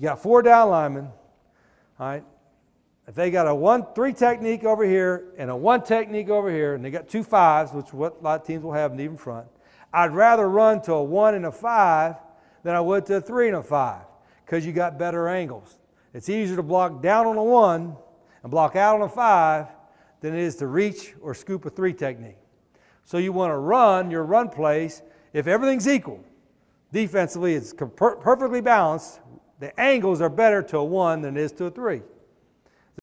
You got four down linemen, all right? If they got a one three technique over here and a one technique over here, and they got two fives, which what a lot of teams will have in even front, I'd rather run to a one and a five than I would to a three and a five because you got better angles. It's easier to block down on a one and block out on a five than it is to reach or scoop a three technique. So you want to run your run plays if everything's equal. Defensively, it's perfectly balanced. The angles are better to a one than it is to a three.